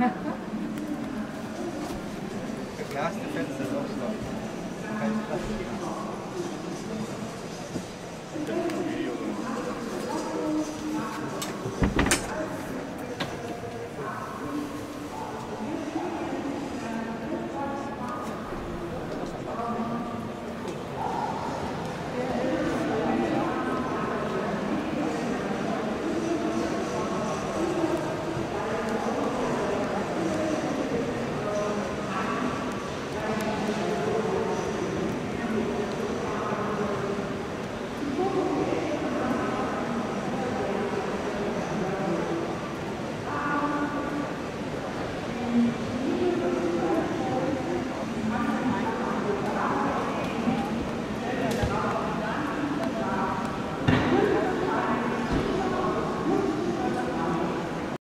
Yeah.